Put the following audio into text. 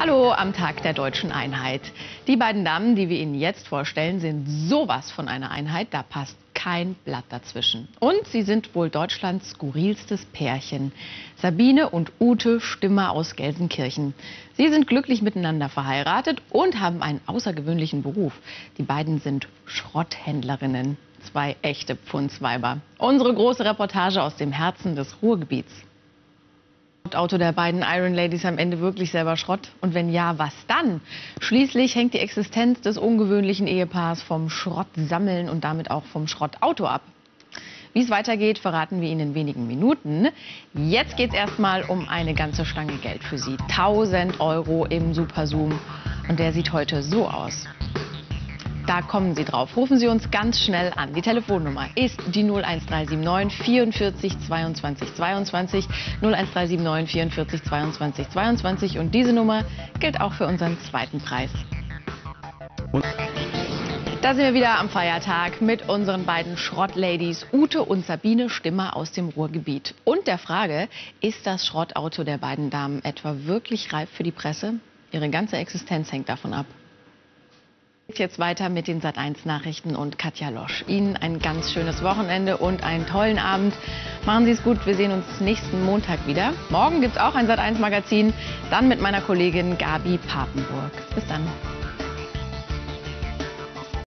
Hallo am Tag der deutschen Einheit. Die beiden Damen, die wir Ihnen jetzt vorstellen, sind sowas von einer Einheit, da passt kein Blatt dazwischen. Und sie sind wohl Deutschlands skurrilstes Pärchen. Sabine und Ute Stimmer aus Gelsenkirchen. Sie sind glücklich miteinander verheiratet und haben einen außergewöhnlichen Beruf. Die beiden sind Schrotthändlerinnen. Zwei echte Pfundsweiber. Unsere große Reportage aus dem Herzen des Ruhrgebiets. Auto der beiden Iron Ladies am Ende wirklich selber Schrott? Und wenn ja, was dann? Schließlich hängt die Existenz des ungewöhnlichen Ehepaars vom Schrottsammeln und damit auch vom Schrottauto ab. Wie es weitergeht, verraten wir Ihnen in wenigen Minuten. Jetzt geht es erstmal um eine ganze Stange Geld für Sie. 1000 Euro im Superzoom. Und der sieht heute so aus. Da kommen Sie drauf. Rufen Sie uns ganz schnell an. Die Telefonnummer ist die 01379 44 22 22 01379 44 22 22 und diese Nummer gilt auch für unseren zweiten Preis. Und da sind wir wieder am Feiertag mit unseren beiden Schrottladies Ute und Sabine Stimmer aus dem Ruhrgebiet. Und der Frage, ist das Schrottauto der beiden Damen etwa wirklich reif für die Presse? Ihre ganze Existenz hängt davon ab. Jetzt weiter mit den Sat1 Nachrichten und Katja Losch. Ihnen ein ganz schönes Wochenende und einen tollen Abend. Machen Sie es gut. Wir sehen uns nächsten Montag wieder. Morgen gibt es auch ein Sat1 Magazin. Dann mit meiner Kollegin Gabi Papenburg. Bis dann.